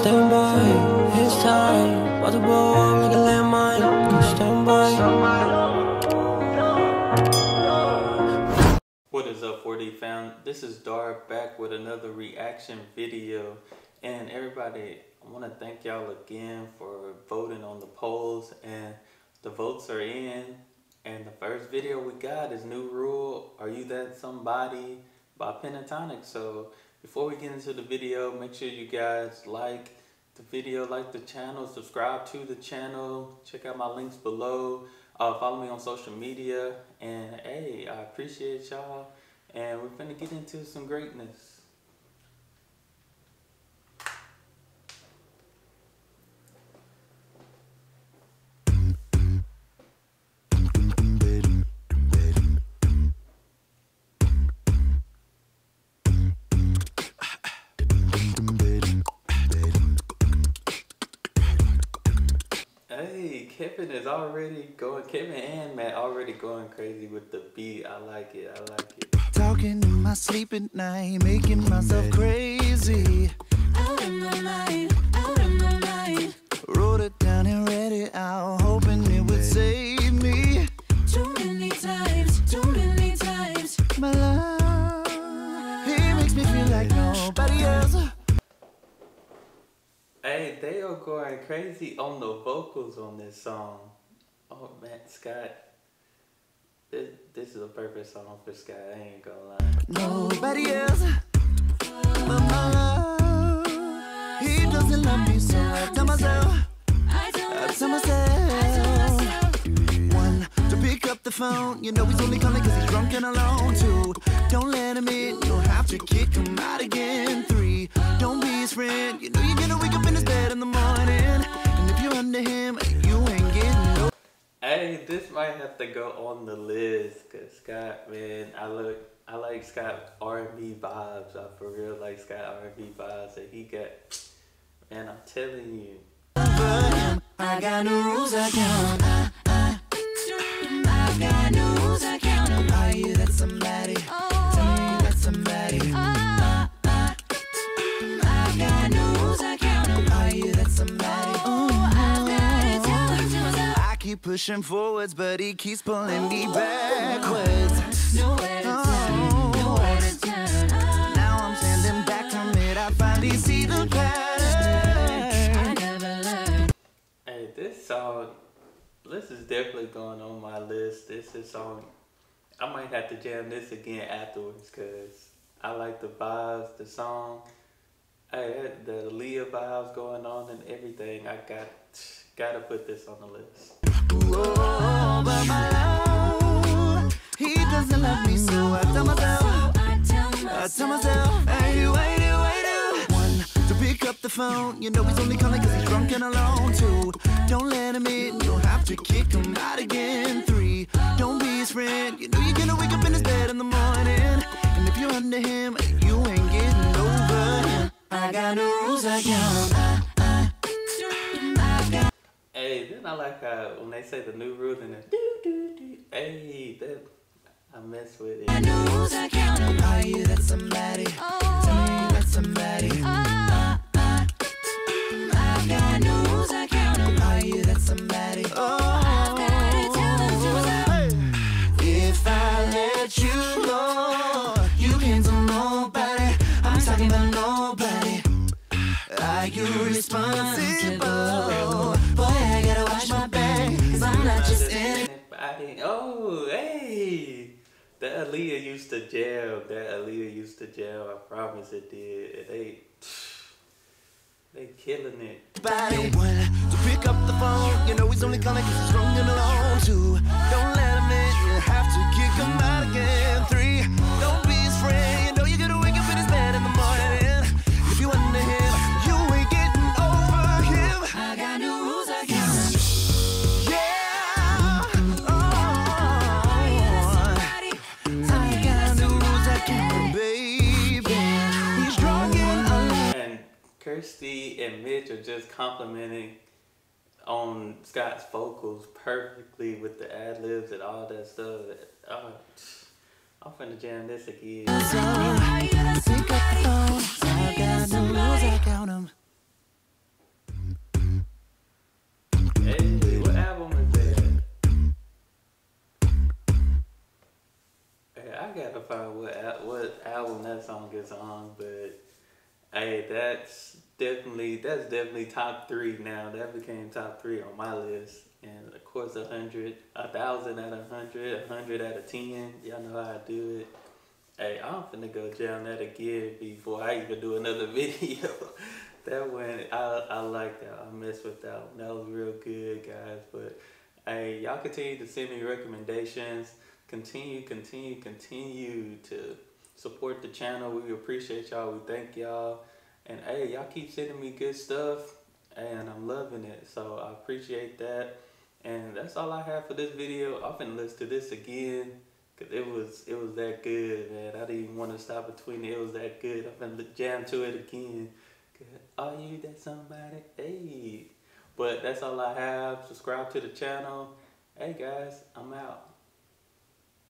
stand by. It's time. Blow up a landmine. Stand by. What is up 4D fam? This is Dar back with another reaction video and everybody I want to thank y'all again for voting on the polls and the votes are in and the first video we got is New Rule Are You That Somebody by Pentatonix so before we get into the video make sure you guys like the video like the channel subscribe to the channel check out my links below uh, follow me on social media. And hey, I appreciate y'all. And we're gonna get into some greatness. Kevin is already going. Kevin and Matt already going crazy with the beat. I like it. I like it. Talking in my sleep at night, making myself crazy. Out in my mind, crazy on the vocals on this song. Oh, Matt Scott. This, this is a perfect song for Scott. I ain't gonna lie. Nobody else. But my love, he doesn't love me, so I tell myself, I tell myself, I tell myself. myself. One, to pick up the phone. You know he's only calling cause he's drunk and alone. Two, don't let him in. You'll have to kick him out again. Three, don't be his friend. You know you're gonna wake up Hey, this might have to go on the list, cause Scott, man, I look, I like Scott R&B vibes. I for real like Scott R&B vibes, and he got, man, I'm telling you, I got no rules I. keep pushing forwards, but he keeps pulling me backwards. Nowhere to turn, nowhere to turn. Now I'm standing back from it. I finally see the pattern. hey, this song, this is definitely going on my list. This is song, I might have to jam this again afterwards, cause I like the vibes, the song. Hey, eh, the Aaliyah vibes going on and everything. I got, gotta put this on the list. Oh, but my love, he doesn't love me, so I tell myself, I tell I tell myself. myself, hey, wait, wait, One, to pick up the phone, you know he's only calling cause he's drunk and alone. Two, don't let him in, you'll have to kick him out again. Three, don't be his friend, you know you're gonna wake up in his bed in the morning. And if you're under him, you ain't getting over him. I got no rules, I count. Hey, then I like how when they say the new rules and the do do do. Hey, that I mess with it. I know rules, I count 'em. Are you that somebody? Tell me that somebody. Oh. Ah, ah. I've got no rules, I count 'em. Are you that somebody? Oh, gotta tell them to myself. if I let you go, you can't tell nobody. I'm talking about nobody. Are you responsible? That Aaliyah used to jam. That Aaliyah used to jam. I promise it did. And they, they killing it. To pick up the phone, you know he's only he's alone. Two, don't C and Mitch are just complimenting on Scott's vocals perfectly with the ad libs and all that stuff. Oh, I'm finna jam this again. Hey, what album is that? Hey, I gotta find what what album that song is on, but hey, that's definitely that's definitely top three now. That became top three on my list, and of course a hundred, a thousand out of hundred, a hundred out of ten. Y'all know how I do it. Hey, I'm finna go jam that again before I even do another video. that one, I I like that. I messed with that one. That was real good, guys. But hey, y'all continue to send me recommendations. Continue, continue, continue to support the channel. We appreciate y'all. We thank y'all. And hey, y'all keep sending me good stuff. And I'm loving it. So I appreciate that. And that's all I have for this video. I'm finna listen to this again. Cause it was it was that good, man. I didn't even want to stop between it. It was that good. I'm finna jam to it again. Are you that somebody? Hey. But that's all I have. Subscribe to the channel. Hey guys, I'm out.